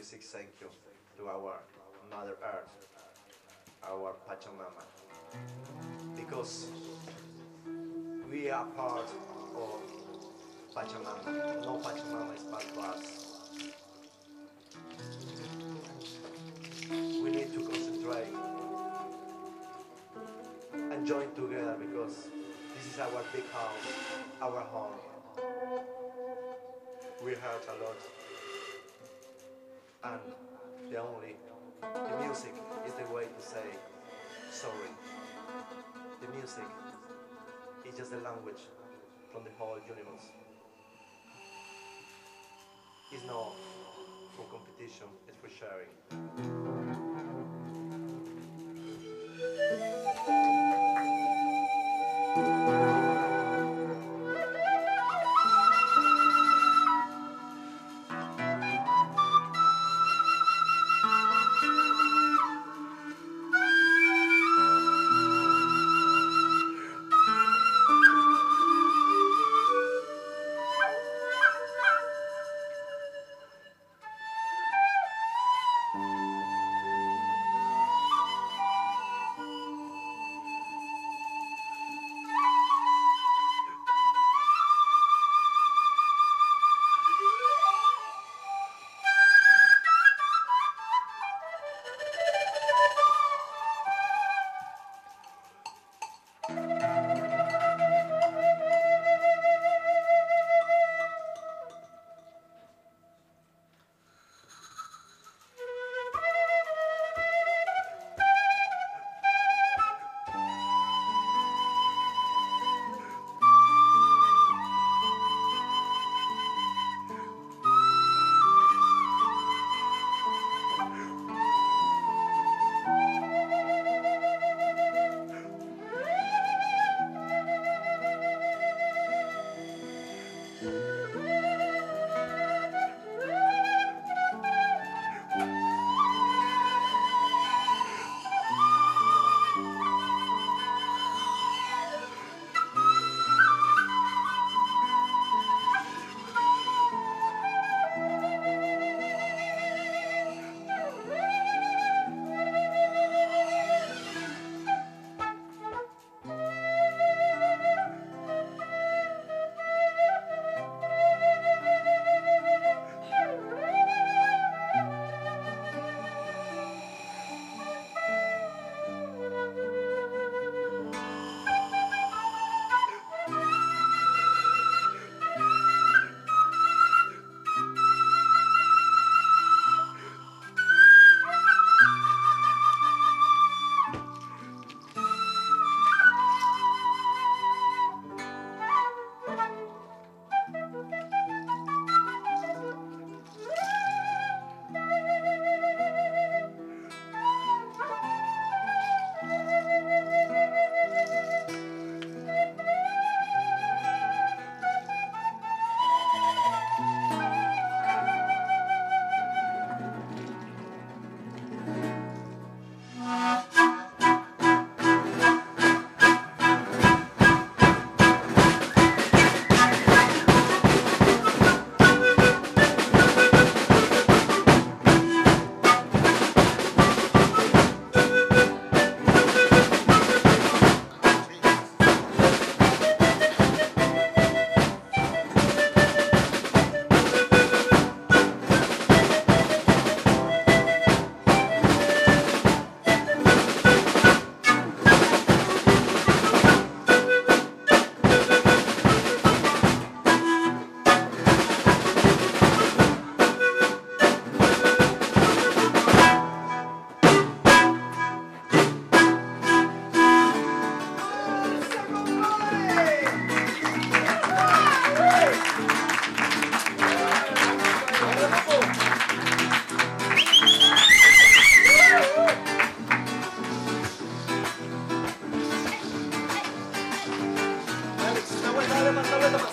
We say thank you to our Mother Earth, our Pachamama, because we are part of Pachamama. No Pachamama is part of us. We need to concentrate and join together because this is our big house, our home. We hurt a lot. And the only, the music is the way to say sorry. The music is just the language from the whole universe. It's not for competition, it's for sharing. Gracias.